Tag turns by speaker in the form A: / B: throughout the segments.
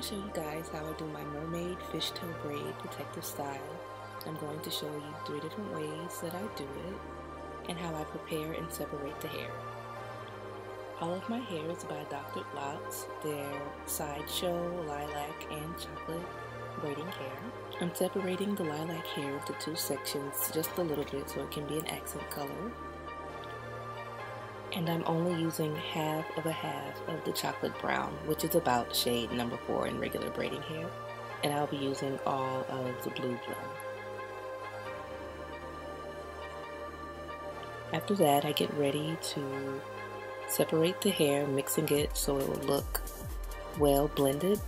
A: to show you guys how I do my mermaid fishtail braid protective style. I'm going to show you three different ways that I do it and how I prepare and separate the hair. All of my hair is by Doctored Locks. They're sideshow, lilac, and chocolate braiding hair. I'm separating the lilac hair into two sections just a little bit so it can be an accent color. And I'm only using half of a half of the chocolate brown, which is about shade number four in regular braiding hair. And I'll be using all of the blue blend. After that, I get ready to separate the hair, mixing it so it will look well blended.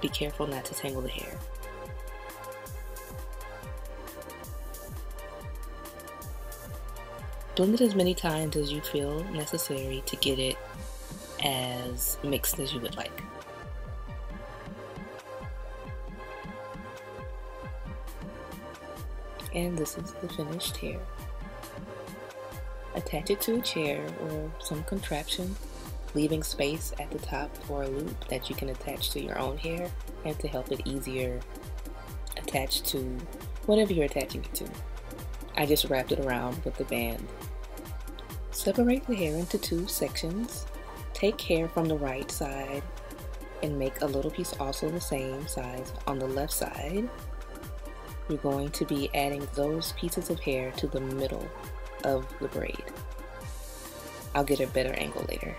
A: Be careful not to tangle the hair. Blend it as many times as you feel necessary to get it as mixed as you would like. And this is the finished hair. Attach it to a chair or some contraption, leaving space at the top for a loop that you can attach to your own hair and to help it easier attach to whatever you're attaching it to. I just wrapped it around with the band. Separate the hair into two sections. Take hair from the right side and make a little piece also the same size on the left side. You're going to be adding those pieces of hair to the middle of the braid. I'll get a better angle later.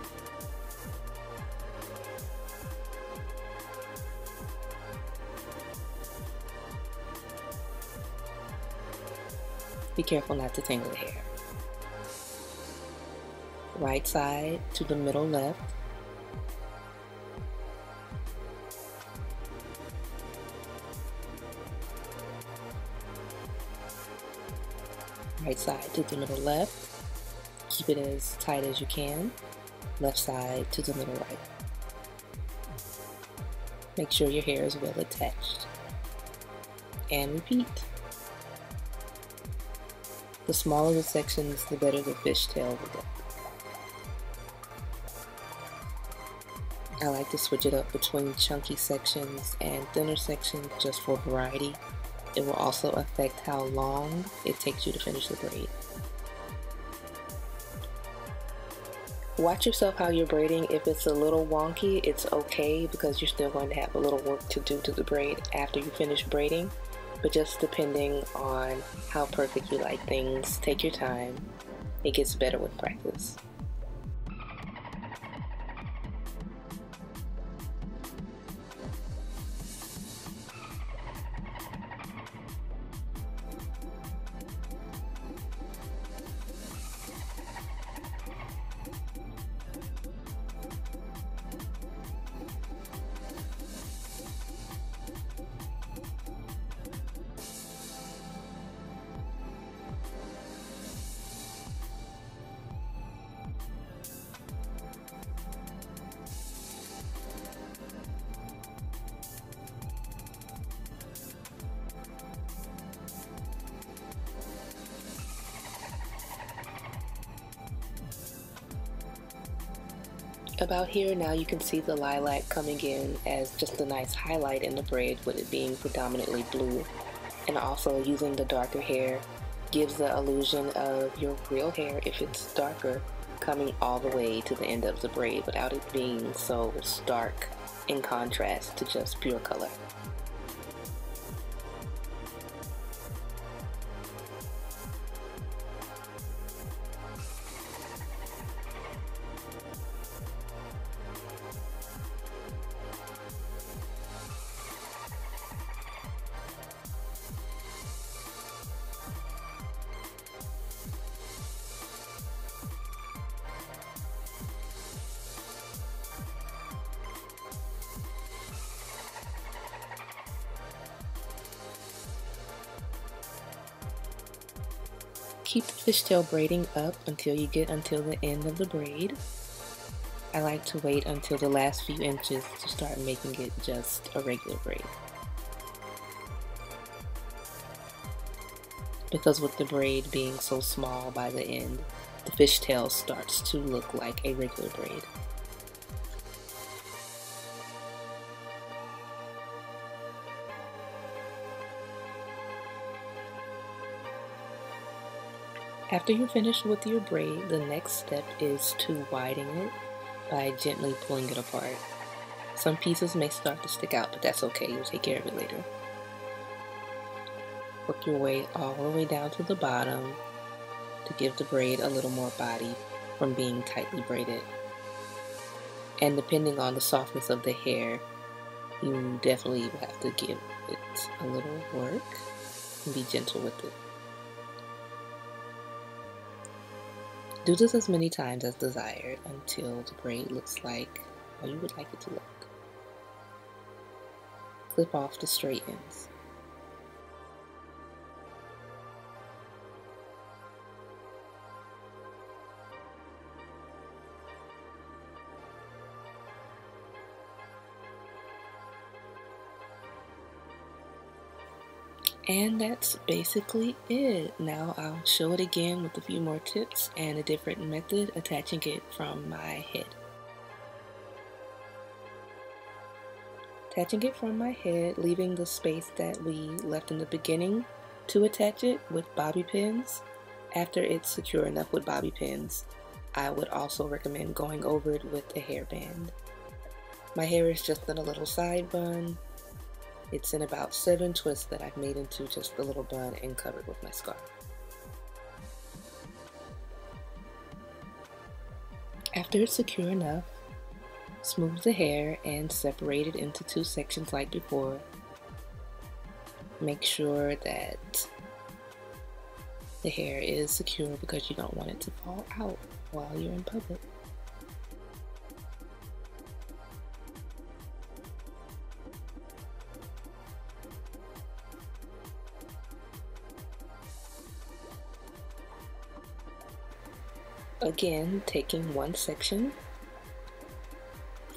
A: Be careful not to tangle the hair. Right side to the middle left. Right side to the middle left. Keep it as tight as you can. Left side to the middle right. Make sure your hair is well attached. And repeat. The smaller the sections, the better the fishtail will look. I like to switch it up between chunky sections and thinner sections just for variety. It will also affect how long it takes you to finish the braid. Watch yourself how you're braiding. If it's a little wonky, it's okay because you're still going to have a little work to do to the braid after you finish braiding but just depending on how perfect you like things, take your time. It gets better with practice. About here now you can see the lilac coming in as just a nice highlight in the braid with it being predominantly blue and also using the darker hair gives the illusion of your real hair if it's darker coming all the way to the end of the braid without it being so stark in contrast to just pure color. Keep the fishtail braiding up until you get until the end of the braid. I like to wait until the last few inches to start making it just a regular braid. Because with the braid being so small by the end, the fishtail starts to look like a regular braid. After you finish with your braid, the next step is to widen it by gently pulling it apart. Some pieces may start to stick out, but that's okay, you'll take care of it later. Work your way all the way down to the bottom to give the braid a little more body from being tightly braided. And depending on the softness of the hair, you definitely have to give it a little work and be gentle with it. Do this as many times as desired until the braid looks like how you would like it to look. Clip off the straight ends. And that's basically it. Now I'll show it again with a few more tips and a different method attaching it from my head. Attaching it from my head, leaving the space that we left in the beginning to attach it with bobby pins. After it's secure enough with bobby pins, I would also recommend going over it with a hairband. My hair is just in a little side bun, it's in about seven twists that I've made into just a little bun and covered with my scarf. After it's secure enough, smooth the hair and separate it into two sections like before. Make sure that the hair is secure because you don't want it to fall out while you're in public. Again, taking one section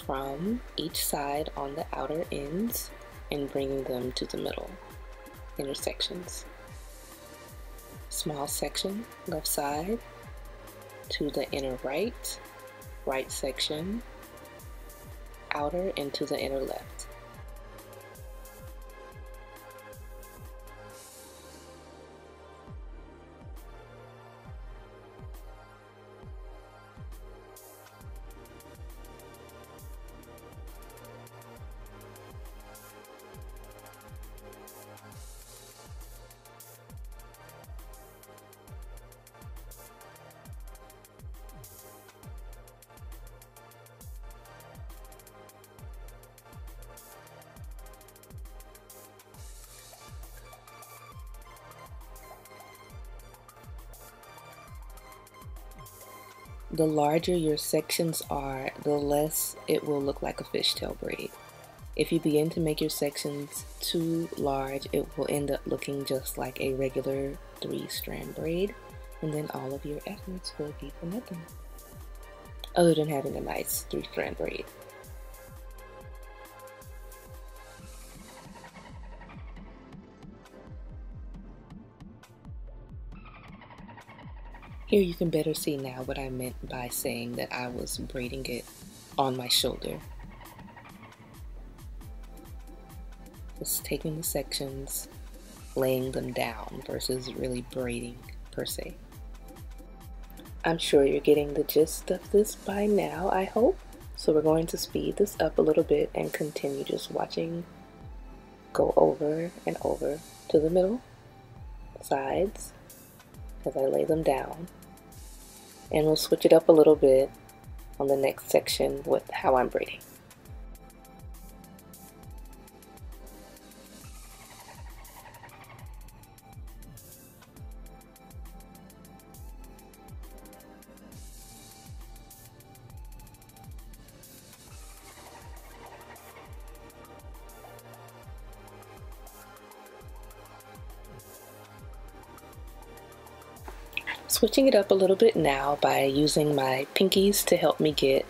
A: from each side on the outer ends and bringing them to the middle intersections. Small section, left side, to the inner right, right section, outer into the inner left. The larger your sections are, the less it will look like a fishtail braid. If you begin to make your sections too large, it will end up looking just like a regular three strand braid, and then all of your efforts will be for nothing. Other than having a nice three strand braid. Here you can better see now what I meant by saying that I was braiding it on my shoulder. Just taking the sections, laying them down versus really braiding per se. I'm sure you're getting the gist of this by now, I hope. So we're going to speed this up a little bit and continue just watching go over and over to the middle, sides, as I lay them down and we'll switch it up a little bit on the next section with how I'm braiding. Switching it up a little bit now by using my pinkies to help me get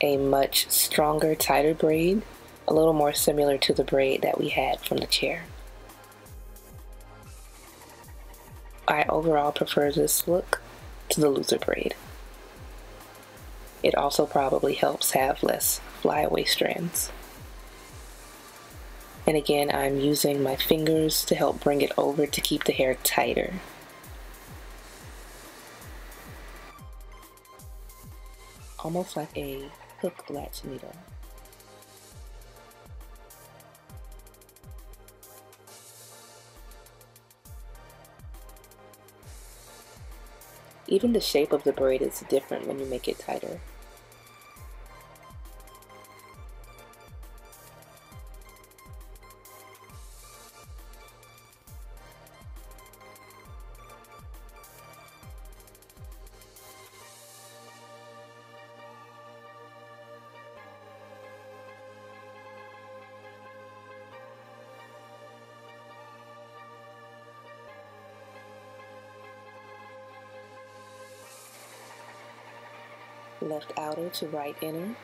A: a much stronger, tighter braid, a little more similar to the braid that we had from the chair. I overall prefer this look to the looser braid. It also probably helps have less flyaway strands. And again, I'm using my fingers to help bring it over to keep the hair tighter. Almost like a hook latch needle. Even the shape of the braid is different when you make it tighter. Left outer to right inner.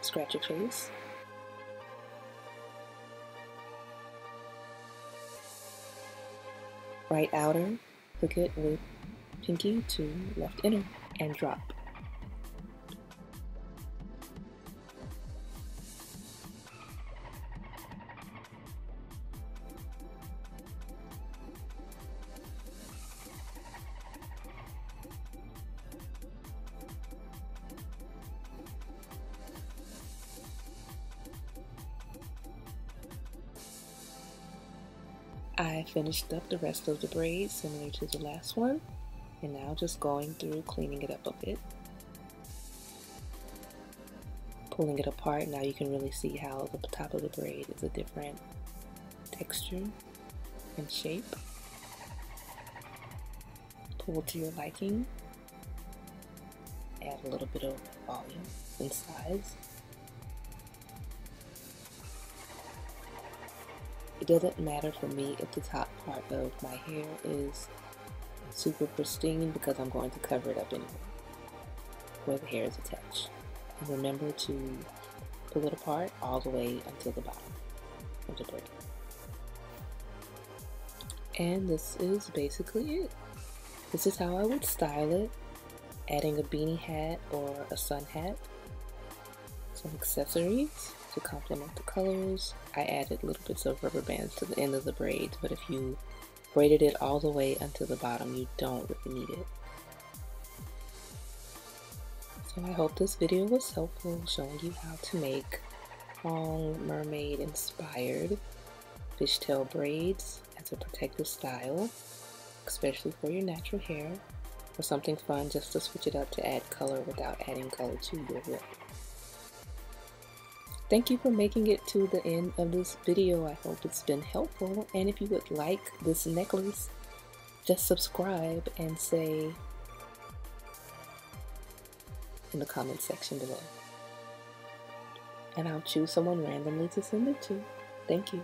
A: Scratch your face. Right outer, hook it with pinky to left inner and drop. I finished up the rest of the braid similar to the last one and now just going through cleaning it up a bit. Pulling it apart now you can really see how the top of the braid is a different texture and shape. Pull to your liking. Add a little bit of volume and size It doesn't matter for me if the top part of my hair is super pristine because I'm going to cover it up anyway where the hair is attached. And remember to pull it apart all the way until the bottom of the braid. And this is basically it. This is how I would style it. Adding a beanie hat or a sun hat. Some accessories to complement the colors. I added little bits of rubber bands to the end of the braids, but if you braided it all the way until the bottom, you don't really need it. So I hope this video was helpful showing you how to make long mermaid inspired fishtail braids as a protective style, especially for your natural hair, or something fun just to switch it up to add color without adding color to your look. Thank you for making it to the end of this video. I hope it's been helpful. And if you would like this necklace, just subscribe and say in the comment section below. And I'll choose someone randomly to send it to. Thank you.